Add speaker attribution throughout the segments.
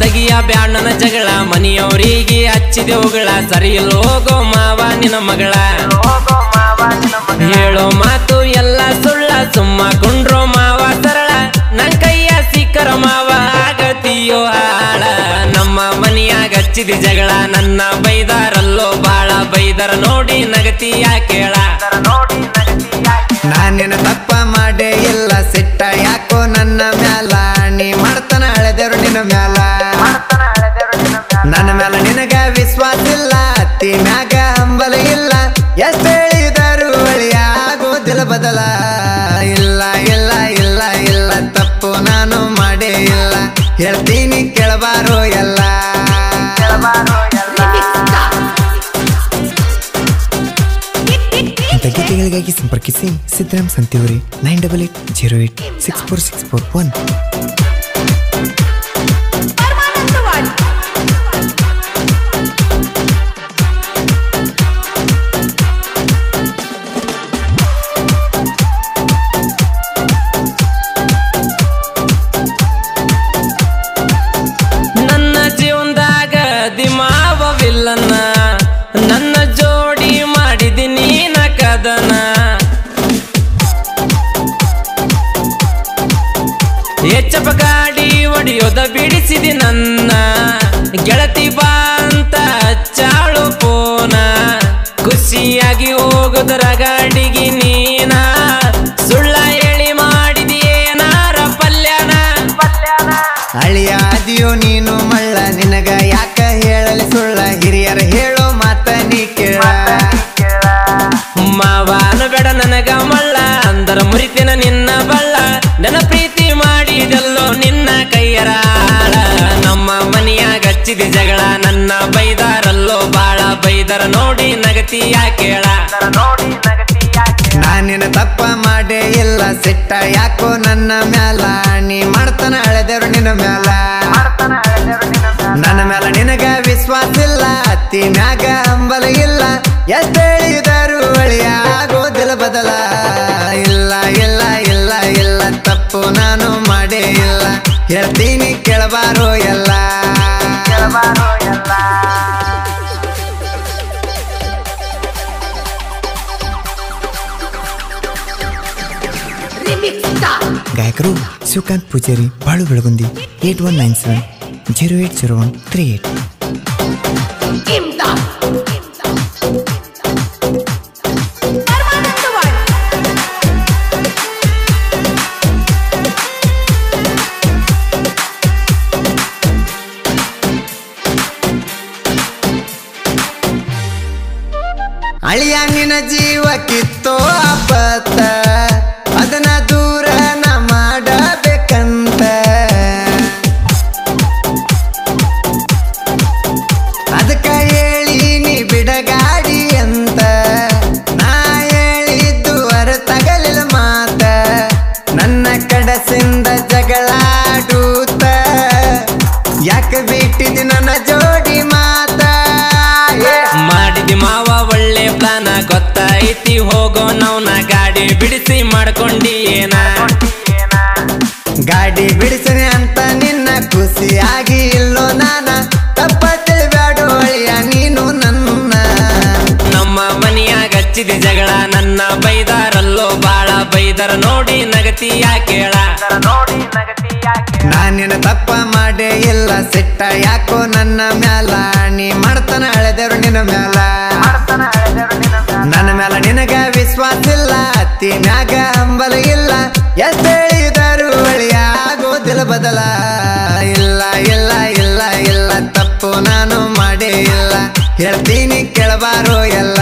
Speaker 1: ತೆಗಿಯ ಬ್ಯಾಣ್ಣನ ಜಗಳ, ಮನೆಯವರಿಗೆ ಹಚ್ಚಿದೆವುಗಳ ಸರಿ ಹೋಗೋ ಮಾವ ನಿನ್ನ ಮಗಳ. ಹೇಳೋ ಮಾತು ಎಲ್ಲ ಸುಳ್ಳ, ಸುಮ್ಮ ಕುಂಡ್ರೋ ಮಾವ ಸರಳ, ನನ್ ಕೈಯ ಸಿಕ್ಕರ ಮಾವ ಆಗತಿಯೋ ಆಳ ನಮ್ಮ ಮನೆಯಾಗ ಹಚ್ಚಿದ ಜಗಳ, ನನ್ನ ಬೈದಾರಲ್ಲೋ ಬಾಳ, ಬೈದರ ನೋಡಿ ನಗತಿಯ ಕೇಳ.
Speaker 2: ಬದಲ ಇಲ್ಲ ಇಲ್ಲ ಇಲ್ಲ ಇಲ್ಲ ತಪ್ಪು ನಾನು ಮಾಡೇ ಇಲ್ಲ. ಹೇಳ್ತೀನಿ ಕೇಳಬಾರೋ ಎಲ್ಲ.
Speaker 3: ಸಂಪರ್ಕಿಸಿ Siddaram ಸಂತಿವರಿ nine double eight zero eight six four six four one.
Speaker 1: ಹೆಚ್ಚಪ್ಪ ಗಾಡಿ ಒಡೆಯೋದ ಬಿಡಿಸಿದಿ ನನ್ನ. ಗೆಳತಿ ಬಾ ಅಂತ ಚಾಳು ಪೋನ. ಖುಷಿಯಾಗಿ ಹೋಗೋದರ ಗಾಡಿಗೆ ನೀನ. ಸುಳ್ಳ ಹೇಳಿ ಮಾಡಿದಿಯೇನಾರ ಪಲ್ಯನ?
Speaker 2: ಪಲ್ಯನ? ಅಳಿಯಾದಿಯೋ ನೀನು ಮಳ್ಳ
Speaker 1: ನೋಡಿ ನಗತಿಯ ಕೇಳ.
Speaker 2: ನಾನಿನ ತಪ್ಪ ಮಾಡೇ ಇಲ್ಲ, ಸಿಟ್ಟ ಯಾಕೋ ನನ್ನ ಮ್ಯಾಲ? ನೀ ಮಾಡ್ತಾನ ಅಳೆದೇವ್ರು ನಿನ್ನ ಮ್ಯಾಲ. ನನ್ನ ಮ್ಯಾಲ ನಿನಗ ವಿಶ್ವಾಸ ಇಲ್ಲ, ಅತ್ತಿ ಮ್ಯಾಗ ಹಂಬಲ ಇಲ್ಲ. ಎಷ್ಟು ಅಳಿಯ ಆಗೋದಿಲ್ಲ ಬದಲ. ಇಲ್ಲ ಇಲ್ಲ ಇಲ್ಲ ಇಲ್ಲ, ತಪ್ಪು ನಾನು ಮಾಡೇ ಇಲ್ಲ. ಹೇಳ್ತೀನಿ ಕೇಳಬಾರೋ ಎಲ್ಲ.
Speaker 3: Shivakant Pujari Balu Belagundi eight one nine seven zero eight zero one three eight.
Speaker 2: ಅಳಿಯ ನಿನ್ನ ಜೀವ ಕಿತ್ತೋ ಆಪತ್ತ.
Speaker 1: ನವ್ನ ಗಾಡಿ ಬಿಡಿಸಿ ಮಾಡ್ಕೊಂಡಿ ಏನ
Speaker 2: ಗಾಡಿ ಬಿಡಿಸಿ ಅಂತ ನಿನ್ನ ಖುಷಿಯಾಗಿ ಇಲ್ಲೋ ನಾನ? ತಪ್ಪ ತಿಳಿಬ್ಯಾಡು ನೀನು ನನ್ನ.
Speaker 1: ನಮ್ಮ ಮನೆಯಾಗ ಹಚ್ಚಿದ ಜಗಳ ನನ್ನ ಬೈದಾರಲ್ಲೋ ಬಾಳ. ಬೈದರ ನೋಡಿ ನಗತಿಯ ಕೇಳ
Speaker 2: ನಾನಿನ ತಪ್ಪ ಮಾಡೇ ಇಲ್ಲ ಸಿಟ್ಟ ಯಾಕೋ ನನ್ನ ಮ್ಯಾಲ? ನೀ ಮಾಡ್ತಾನ ಅಳೆದರು ನಿನ್ನ ಮ್ಯಾಲ. ಮ್ಯಾಗ ಹಂಬಲ ಇಲ್ಲ. ಎಷ್ಟು ಹೇಳಿದರು ಆಗೋದಿಲ್ಲ ಬದಲ. ಇಲ್ಲ ಇಲ್ಲ ಇಲ್ಲ ಇಲ್ಲ, ತಪ್ಪು ನಾನು ಮಾಡೇ ಇಲ್ಲ. ಹೇಳ್ತೀನಿ ಕೇಳಬಾರೋ ಎಲ್ಲ.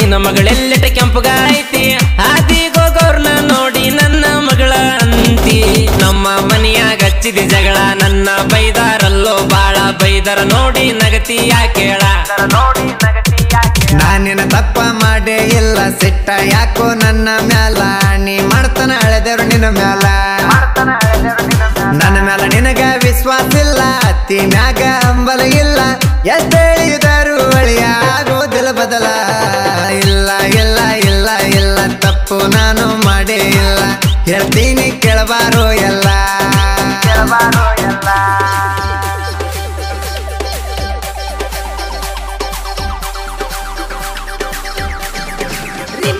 Speaker 1: ನಿನ್ನ ಮಗಳೆಲ್ಲಟ ಕೆಂಪಗಾಯ್ತಿ. ಆದಿಗೋಗೋರ್ನ ನೋಡಿ ನನ್ನ ಮಗಳ ಅಂತಿ. ನಮ್ಮ ಮನೆಯಾಗ ಹಚ್ಚಿದೆ ಜಗಳ, ನನ್ನ ಬೈದಾರಲ್ಲೋ ಬಾಳ ಬೈದಾರ ನೋಡಿ ನಗತಿಯ ಕೇಳ ನೋಡಿ
Speaker 2: ನಾನಿನ ತಪ್ಪ ಮಾಡೇ ಇಲ್ಲ, ಸಿಟ್ಟ ಯಾಕೋ ನನ್ನ ಮ್ಯಾಲ. ನೀ ಮಾಡ್ತಾನ ಅಳೆದೇವ್ರು ನಿನ್ನ ಮ್ಯಾಲ. ನನ್ನ ಮ್ಯಾಲ ನಿನಗ ವಿಶ್ವಾಸ ಇಲ್ಲ, ಅತ್ತಿ ಮ್ಯಾಗ ಹಂಬಲ ಇಲ್ಲ. ಎಷ್ಟ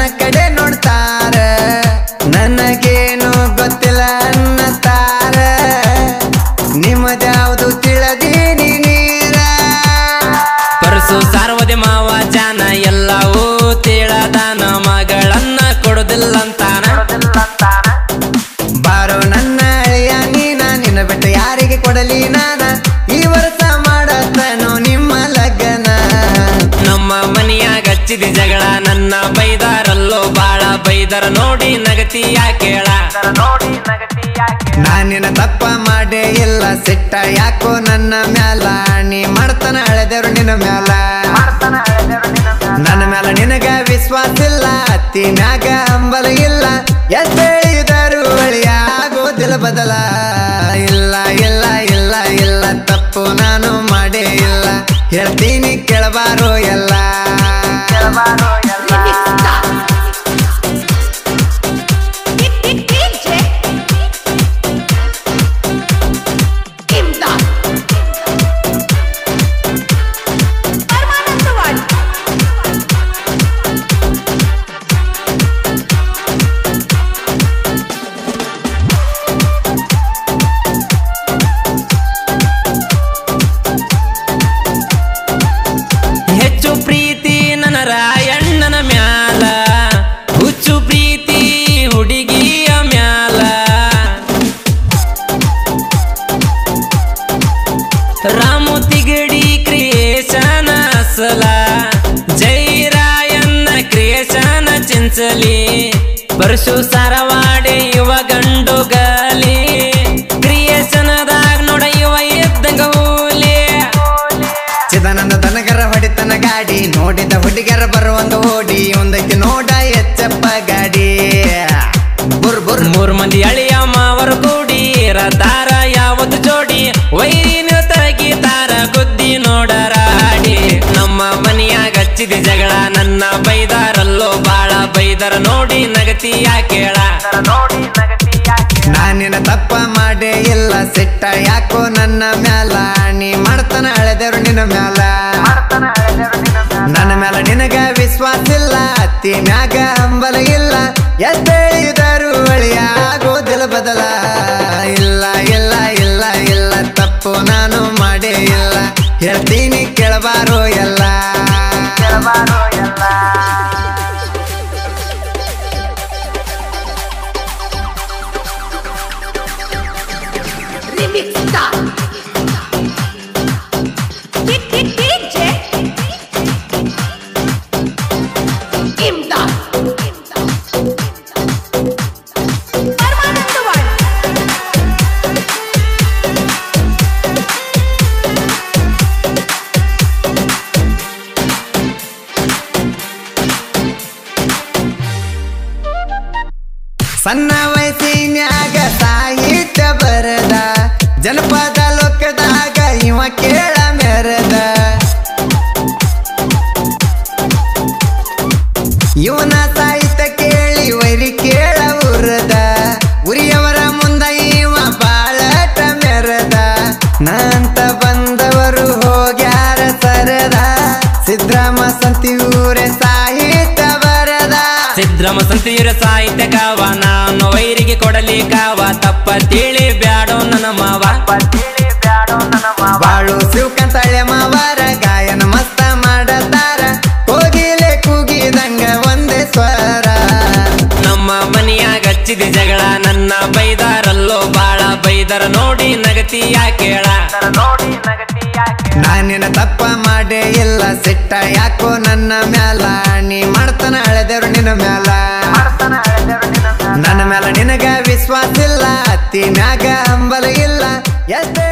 Speaker 2: ನನ್ನ ಕಡೆ ನೋಡ್ತಾರ. ನನಗೇನು ಗೊತ್ತಿಲ್ಲ ಅನ್ನತಾರ ನಿಮ್ಮದ್ಯಾವುದು ತಿಳಿದೀನಿ ನೀರ
Speaker 1: ಪರಸು ಸಾರ್ವದೆ ಮಾವ ಜಾನ ಎಲ್ಲವೂ ತಿಳದಾನ ಮಗಳನ್ನ ಕೊಡುದಿಲ್ಲಂತಾನ.
Speaker 2: ಬಾರೋ ನನ್ನ ಅಳಿಯ ನೀನ ನಿನ್ನ ಬಿಟ್ಟು ಯಾರಿಗೆ ಕೊಡಲಿ ನಾನ? ಈ ವರ್ಷ ಮಾಡತನು ನಿಮ್ಮ ಲಗ್ನ.
Speaker 1: ನಮ್ಮ ಮನೆಯಾಗ ಹಚ್ಚಿದ ಜಗಳ ನನ್ನ ಬೈದರ ನೋಡಿ ನಗತಿಯ ಕೇಳ
Speaker 2: ನಾನಿನ ತಪ್ಪ ಮಾಡೇ ಇಲ್ಲ, ಸಿಟ್ಟ ಯಾಕೋ ನನ್ನ ಮ್ಯಾಲ? ನೀ ಮಾಡ್ತಾನ ಅಳೆದರು ನಿನ್ನ ಮ್ಯಾಲ? ನನ್ನ ಮ್ಯಾಲ ನಿನಗ ವಿಶ್ವಾಸ ಇಲ್ಲ, ಅತ್ತಿ ನಾಗ ಅಂಬಲ ಇಲ್ಲ. ಎದ್ದೇಳಿದರು ಹೇಳಿದರು ಆಗೋದಿಲ್ಲ, ಬದಲ ಇಲ್ಲ ಇಲ್ಲ ಇಲ್ಲ ಇಲ್ಲ, ತಪ್ಪು ನಾನು ಮಾಡೇ ಇಲ್ಲ. ಹೇಳ್ತೀನಿ, ಕೇಳಬಾರೋ ಎಲ್ಲ.
Speaker 1: ರಾಯಣ್ಣನ ಮ್ಯಾಲ, ಹುಚ್ಚು ಪ್ರೀತಿ ಹುಡುಗಿಯ ಮ್ಯಾಲ. ರಾಮು ತಿಗಡಿ ಕ್ರಿಯೇಶನ ಅಸಲ, ಜೈ ರಾಯಣ್ಣ ಕ್ರಿಯೇಶನ ಚಿಂಚಲಿ. ಪರಶು ಸರವಾಡೆ ಮನೆಯಾಗ ಜಗಳ, ನನ್ನ ಬೈದಾರಲ್ಲೋ ಬಾಳ ಬೈದರ ನೋಡಿ ನಗತಿಯ ಕೇಳ ನೋಡಿ
Speaker 2: ನಾನಿನ ತಪ್ಪ ಮಾಡೇ ಇಲ್ಲ, ಸಿಟ್ಟ ಯಾಕೋ ನನ್ನ ಮ್ಯಾಲ? ನೀ ಮಾಡ್ತಾನ ಅಳೆದರು ನಿನ್ನ ಮ್ಯಾಲ? ನನ್ನ ಮ್ಯಾಲ ನಿನಗ ವಿಶ್ವಾಸ ಇಲ್ಲ, ಅತ್ತಿ ಮ್ಯಾಗ ಅಂಬಲ ಇಲ್ಲ ಎಷ್ಟ್ ಹೇಳಿದರು ಆಗೋದಿಲ್ಲ ಬದಲ. ವಯಸ್ಸಿನ್ಯಾಗ ಸಾಹಿತ್ಯ ಬರದ, ಜನಪದ ಲೋಕದಾಗ ಇವ ಕೇಳ ಮೆರದ. ಇವನ ಸಾಹಿತ್ಯ ಕೇಳಿ ವೈರಿ ಕೇಳ ಉರದ, ಉರಿಯವರ ಮುಂದ ಇವ ಬಾಳಟ ಮೆರದ. ನಂತ ಬಂದವರು ಹೋಗ್ಯಾರ ಸರದ ಸಿದ್ರಾಮ ಸಂತಿ ಸಾಹಿತ್ಯ ಬರದ
Speaker 1: ಸಿದ್ರಮ ಸಂತೀರ ಸಾಹಿತ್ಯ ಕಾವ ನಾನು ವೈರಿಗೆ ಕೊಡಲಿ ಕಾವ. ತಪ್ಪ ತಿಳಿ ಬ್ಯಾಡೋ ನನ್ನ ಮಾವ.
Speaker 2: ಬಾಳು ಶಿವಕಂತಳೆ
Speaker 1: ಹಚ್ಚಿದ ಜಗಳ, ನನ್ನ ಬೈದಾರಲ್ಲೋ ಬಾಳ ಬೈದರ ನೋಡಿ ನಗತಿಯ ಕೇಳ
Speaker 2: ನಾನಿನ ತಪ್ಪ ಮಾಡೇ ಇಲ್ಲ, ಸಿಟ್ಟ ಯಾಕೋ ನನ್ನ ಮ್ಯಾಲ? ನೀ ಮಾಡ್ತಾನ ಅಳೆದೇವ್ರು ನಿನ್ನ ಮ್ಯಾಲ? ನನ್ನ ಮ್ಯಾಲ ನಿನಗ ವಿಶ್ವಾಸ ಇಲ್ಲ, ಅತ್ತಿ ಮ್ಯಾಗ ಹಂಬಲ ಇಲ್ಲ. ಎಷ್ಟೇ